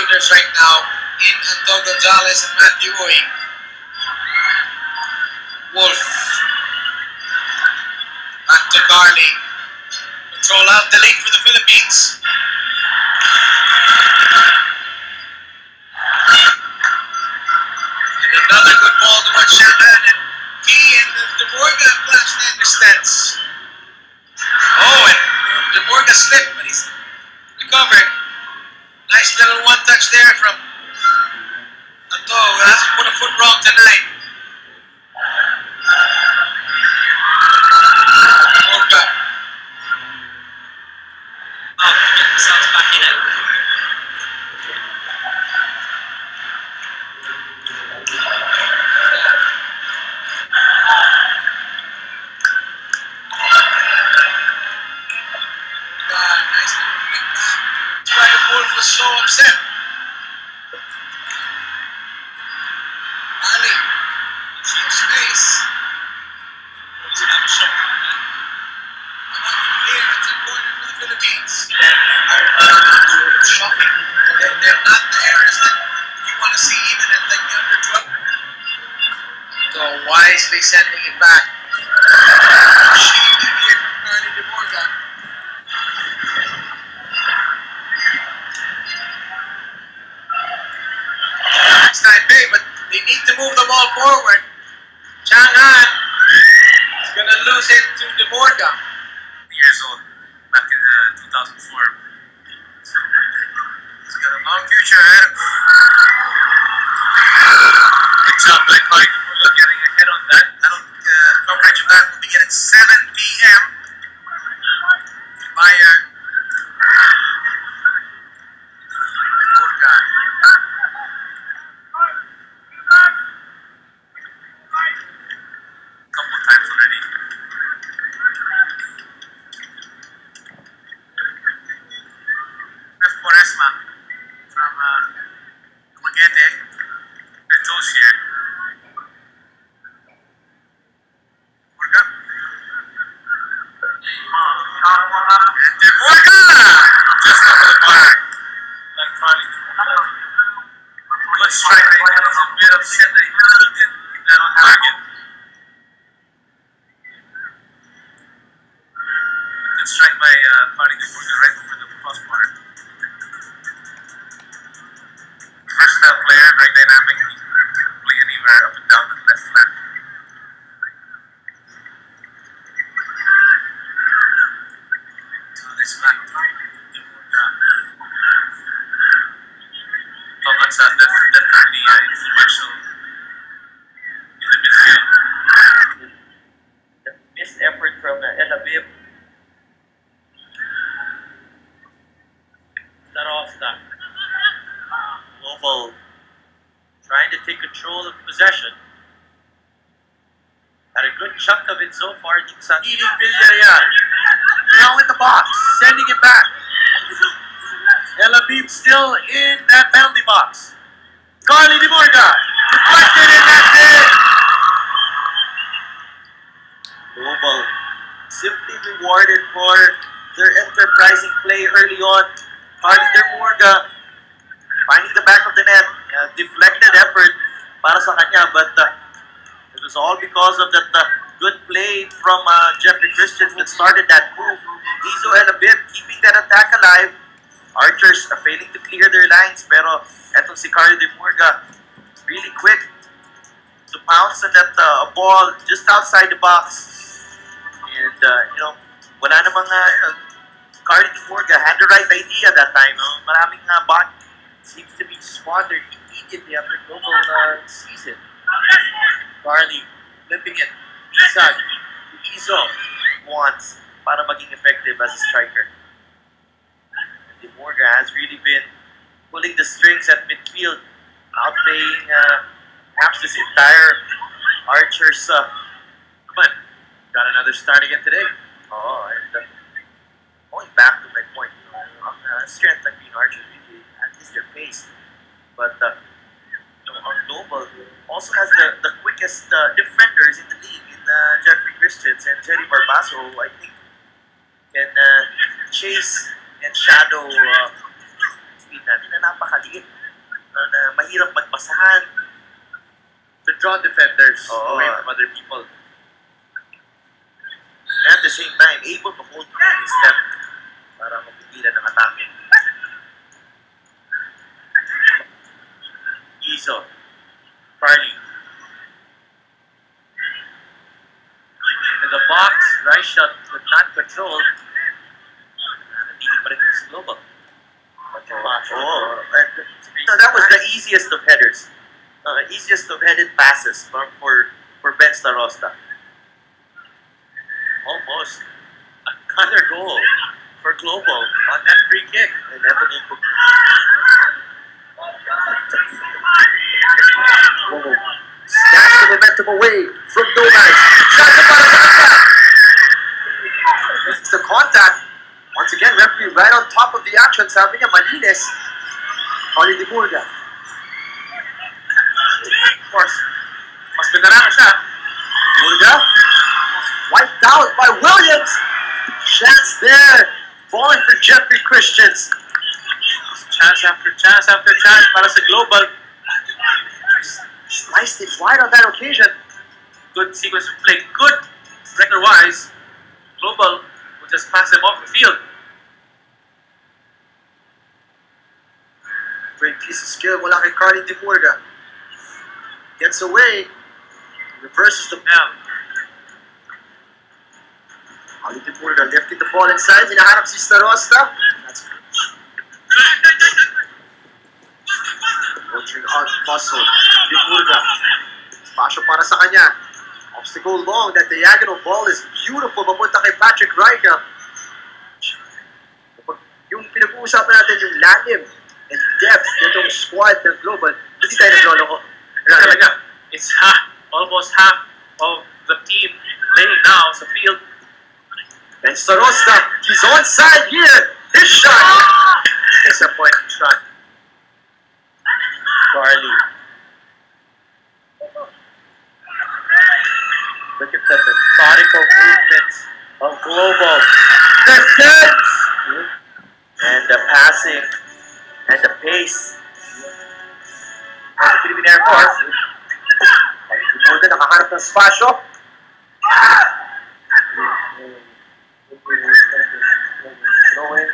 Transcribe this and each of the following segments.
midfielders right now in Anto Gonzalez and Matthew Uy. Wolf. Back to Carli. Control out the lead for the Philippines. And another good ball towards Shannon and he and the de Murga flashed in the stance. Oh, and de Murga slipped, but he's recovered. Nice little one touch there from Anto, hasn't put a foot wrong tonight. Wisely sending it back. Shady here from de Murga. It's Taipei, but they need to move the ball forward. Chang Han is going to lose it to de Murga. years old back in uh, 2004. So he's got a long future ahead of him. Good job Clark that will begin at 7 p.m. by uh, Borga. Couple times already. Ref Quaresma from uh, Dumaguete, Rentals here. Murga. And then Murga! Just over the bar. Like probably Good strike rate. He's a bit upset that he couldn't keep that on target. Good strike by uh, Party de Murga right over the crossbar. Versatile player, very dynamic. He can play anywhere up and down the left flank. So this back to De Murga. Thomas has def- definitely uh, influential in the midfield. The missed effort from uh, El Habib. Start off stop. Global trying to take control of possession. Had a good chunk of it so far. Eating Villarreal. Now in the box, sending it back. El Habib still in that penalty box. Carli de Murga deflected and that's it. Global simply rewarded for their enterprising play early on. Carli de Murga finding the back of the net, uh, deflected effort para sa kanya, but uh, it was all because of that uh, good play from uh, Jeffrey Christiaens that started that move. Izo El Habib keeping that attack alive. Archers are failing to clear their lines, pero etong si Carli de Murga really quick to pounce on that uh, ball just outside the box. And, uh, you know, wala namang, uh, you know, Carli de Murga had the right idea that time. No? Maraming uh, bot seems to be squandered immediately after global uh, season. Carli flipping it. Isag, Izo wants para maging effective as a striker. De Morga has really been pulling the strings at midfield, outplaying uh, perhaps this entire Archer's. Uh, come on, got another start again today. Oh, and uh, going back to my point, uh, on uh, strength, I mean Archer really uh, is their pace. But uh, you know, global also has the, the quickest uh, defenders in the league in uh, Jeffrey Christiaens and Jerry Barbasso, who I think can uh, chase and shadow uh, speed natin na napakaliit uh, na mahirap magpasahan. To draw defenders Oo. away from other people. And at the same time, able to hold any step para mapigilan ng atake. Iso. Farley. In the box, right shot but not controlled. Global. Oh, that was the easiest of headers. Uh, easiest of headed passes for for, for Ben Starosta. almost another goal for Global on that free kick. And eto na yung pag- Snatch the momentum away from Nomad. Shot to para sa kanya. This is the contact. Once again, referee right on top of the action. Sabi niya, malinis. Colin Di Burga. Of course, mas pinarama siya. Burga. Wiped out by Williams. Chance there. Falling for Jeffrey Christiaens. Chance after chance after chance para sa Global. Sliced it wide on that occasion. Good sequence of play. Good record-wise. Global will just pass them off the field. Of skill mula kay Carly Di Burga. Gets away. Reverses the Now, Carly Di Burga lifting the ball inside. Hinahanap si Starosta. That's Coaching on muscle. Di Burga. Spasyo para sa kanya. Obstacle long. That diagonal ball is beautiful. Papunta kay Patrick. Kapag yung pinag-uusapan natin yung lalim and depth nitong squad ng Global, hindi tayo nagloloko. talaga, it's half, almost half of the team playing now sa field. And Starosta, he's onside here. His shot. Nakaharap ng spasyo. Throw in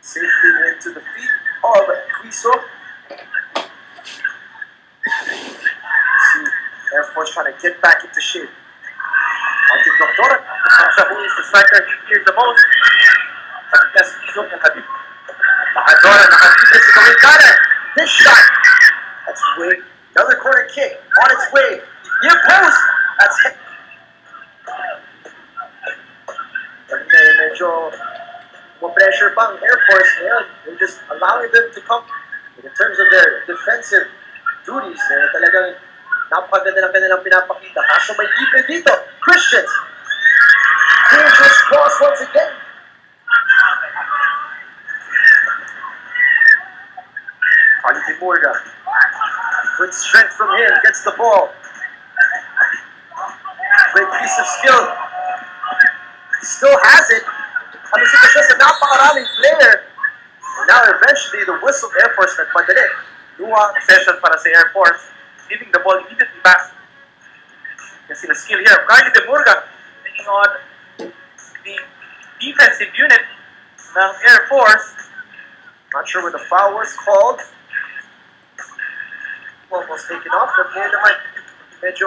safely into the feet of Criso. See Air Force trying to get back into shape. Martin Doctora, who is the striker fears the most. Sakit na si Criso ng Habib. Nakadora, nakadita si Kawikana. This shot. That's way. Another corner kick on its way. That's it. Kanina eh, medyo pressure pa ang Air Force ngayon. They're just allowing them to come. In terms of their defensive duties, eh, talagang napakaganda ng kanilang pinapakita. Kaso may libre dito. Christiaens. Dangerous cross once again. Carli de Murga. Good strength from him. Gets the ball. Great piece of skill. Still has it. Ano si kasi sa napakaraming player. Now eventually the whistle Air Force nagmadali. Luwa Session para sa Air Force, giving the ball immediately back. Kasi the skill here of Carli De Murga taking on the defensive unit ng Air Force. Not sure when the foul was called. Almost taken off. But ngayon naman, That's the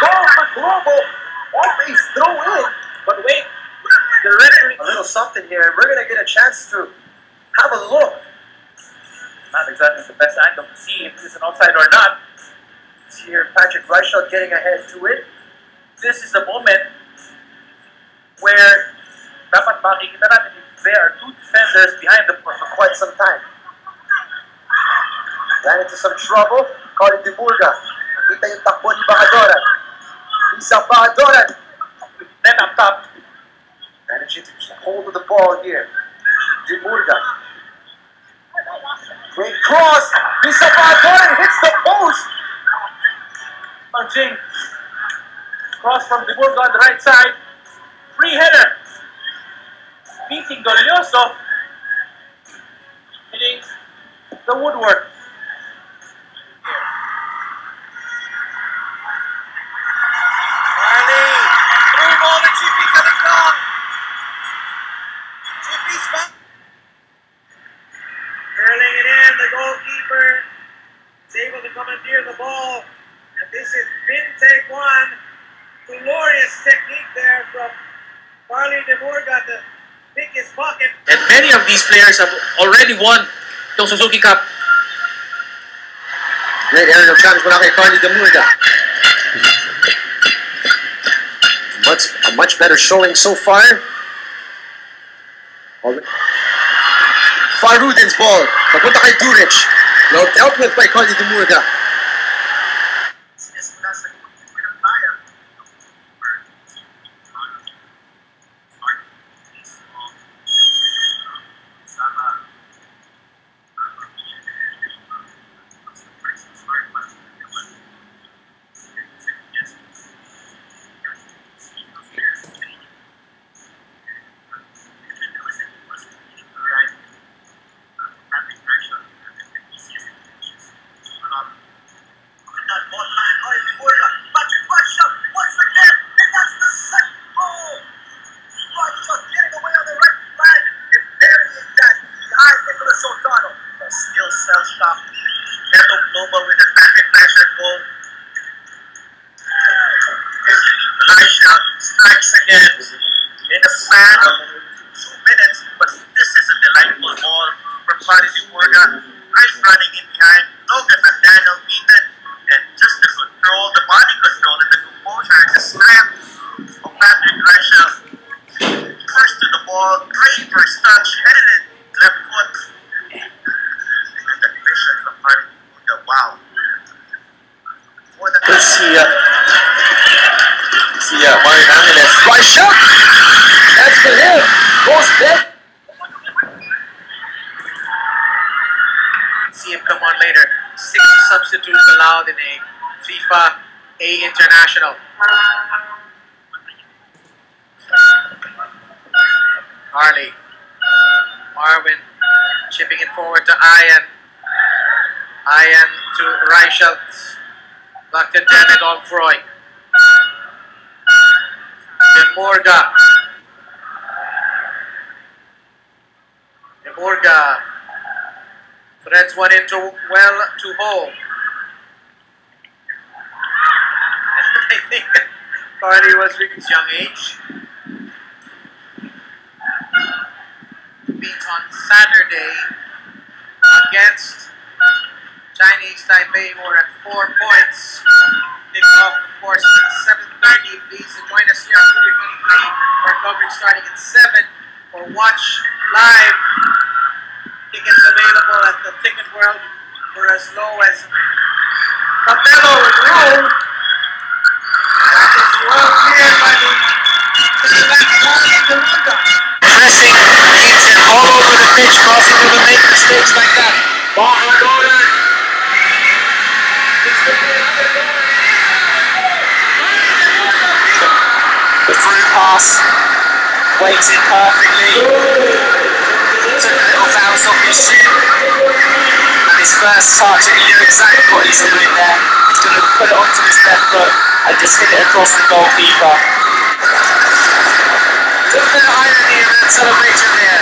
goal for Global. Off a throw in. But wait, the referee A little something here. and We're going to get a chance to have a look. not exactly the best angle to see if this is an offside or not. See here, Patrick Reichelt getting ahead to it. This is the moment where dapat makikita natin there are two defenders behind the for quite some time. Ran into some trouble. Colin de Burga. Nakita yung takbo ni Bahadoran. Isang Bahadora. Then up top. Managing to hold the ball here. De Burga. Great cross. Isang Bahadora hits the post. Punching. Cross from De Burga on the right side. Free header. Beating Golioso. Hitting the woodwork. Chippy's back. Curling it in, the goalkeeper is able to commandeer the ball. And this is bin take one. Glorious technique there from Marley de Morga to pick his pocket. And many of these players have already won the Suzuki Cup. Great aerial challenge mula kay Carli de Murga. Much, a much better showing so far. Farudin's ball. Papunta kay Duric. Well dealt with by Carli de Murga. Still cell shop. Neto Global with a packet pressure goal. Elisha strikes again in a span of two minutes, but this is a delightful ball from Paris Morga. Right running in behind, Logan and Daniel Beaton, and just the control, the body control, and the composure and the snap of Patrick Elisha. First to the ball, great first touch, headed it left foot. And the vision from Paris Morga, wow. For the Let's see, uh, see, uh, Mario Angeles. Right shot! That's for him. Goes dead. See him come on later. Six substitutes allowed in a FIFA A International. Harley. Marvin chipping it forward to Ian. Ian to Reichelt. Back to David Onfroy. de Murga. de Murga. Threads one into well to hole. I think Carli was reached young age. Beat on Saturday against Chinese Taipei were at four points. Kick off, of course, at 7.30. Please join us here on Studio 23 for coverage starting at 7 or watch live Tickets available at the Ticket World for as low as Capello in Rome. That is well cleared by the Ticketback Quality Demundo. Pressing keeps it all over the pitch, causing them to make mistakes like that. Bahadola. The through pass, waited perfectly, took a little bounce off his shin, and his first touch, and he knew exactly what he's doing there. He's going to put it onto his left foot and just hit it across the goalkeeper. Little bit of irony in that celebration there.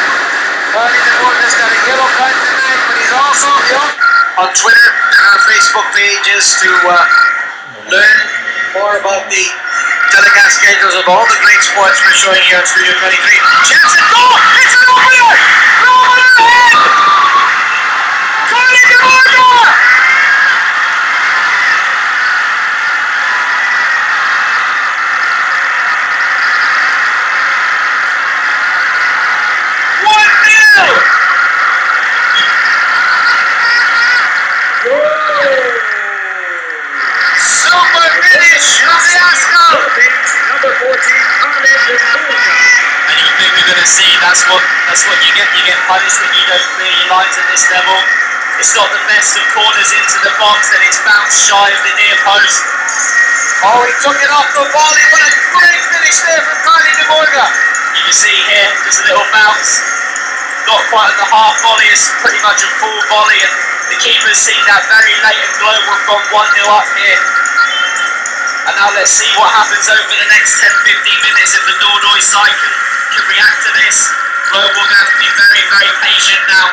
Carli de Murga's got a yellow card tonight, but he's also young. On Twitter and our Facebook pages to uh, learn more about the telecast schedules of all the great sports we're showing here on Studio 23. Chance goal! It's an opener! An opener ahead! Carli de Murga! One nil! Super finish Oscar! number 14, Carly Demurga. And you think you're going to see that's what that's what you get. You get punished when you don't clear your lines at this level. It's not the best of corners into the box, and it's bounced shy of the near post. Oh, he took it off the volley. What a great finish there from Carli de Murga. You can see here, just a little bounce. Not quite at the half volley, it's pretty much a full volley. And the keeper's seen that very late and Global have gone 1 0 up here. And now let's see what happens over the next 10-15 minutes if the Dordoi side can, can react to this. Global going to have to be very, very patient now.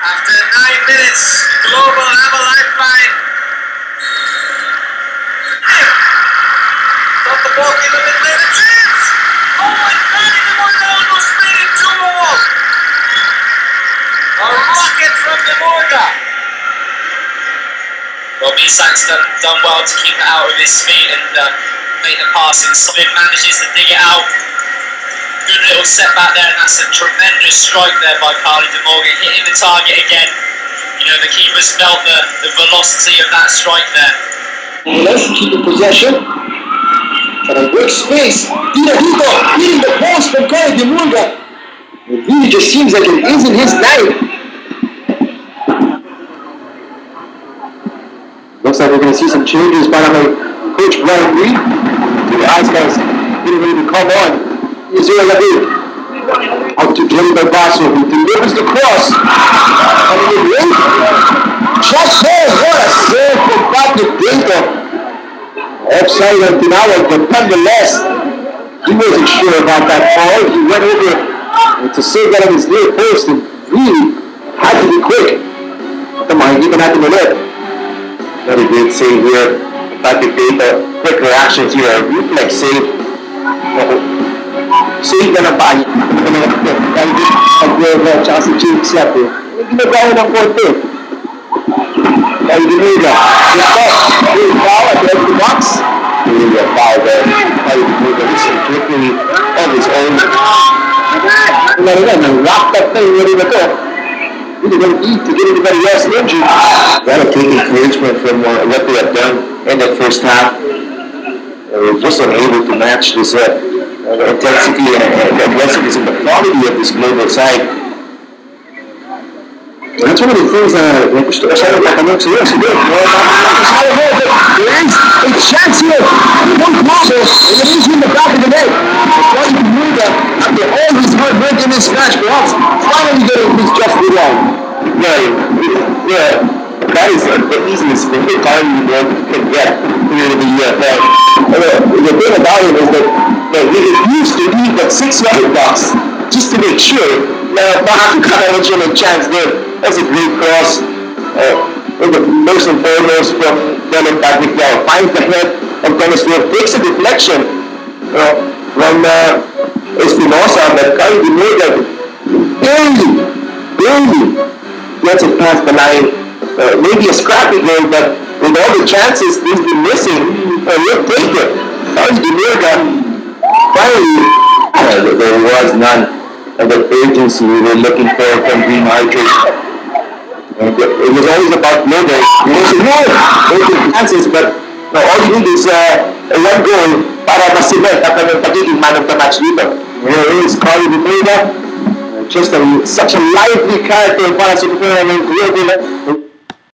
After nine minutes, Global have a lifeline. Thought the ball came a bit later. Chance! Oh, and Danny DeMorga almost made it two more. A rocket from de Murga. Well, Bisak's done, done well to keep it out of his feet and uh, make the passing solid. Manages to dig it out. Good little setback there, and that's a tremendous strike there by Carli de Murga, hitting the target again. You know, the keeper's felt the, the velocity of that strike there. Let's keep in possession. And a big space. Tira Hito hitting the post from Corey Demurga. It really just seems like it isn't his night. We're going to see some changes by the coach Brian Reed. The eyes guys getting ready to come on. Zero Labib. Out to Jerry Barbasso who delivers the cross. And it is just there. What a save from Patrick Baker. Offside on Tinawa, but nonetheless, he wasn't sure about that ball. He went over to save that on his near post and really had to be quick. Come on, even had to be left. Another great save here. Patrick Baker, quick reactions here, a reflex save. Save na ng bahay. Dahil din Aguero at si James Yap eh. Ginagawa ng konti. Dahil Dinuga. Ito. Good foul at the edge of the box. Really a foul there. Dahil Dinuga is some trickery of his own. Wala rin yan. Nang-wrapped up na yung wari na to. Really don't need to get anybody else injured. Gotta take encouragement from uh, what they have done in the first half. Uh, we're just unable to match this uh, uh, intensity and, and aggressiveness and the quality of this global side. That's one of the things uh, na gusto ko sana tatanong sa iyo. Sige, kasama mo, but there is a chance here. One and it is in the back of the net. Trying to move that after all his hard work in this match, perhaps finally just reward. Yeah, yeah. That is the easiest thing that Carli can get in the UFL. Uh, the thing about it is that, that he refused to leave that six box just to make sure na makakakaroon siya ng chance there. That's a great cross. Uh, the first and foremost from Dylan Patrick Yao. Finds the head of Dennis Wood, takes a deflection uh, from uh, Espinosa, but Kyle barely, barely gets it past the line. Uh, maybe a scrappy game, but with all the chances he's been missing, uh, he'll take it. Kyle Dimega finally, uh, there was none of the urgency we were looking for from Green Archers. And it was always about numbers. You know, so no, chances, but no, all you need is uh, one goal para ma-cement ang kanyang man of the match dito. Here is Carli Bumeda, just a, such a lively character para sa Pilipinas ng Kuya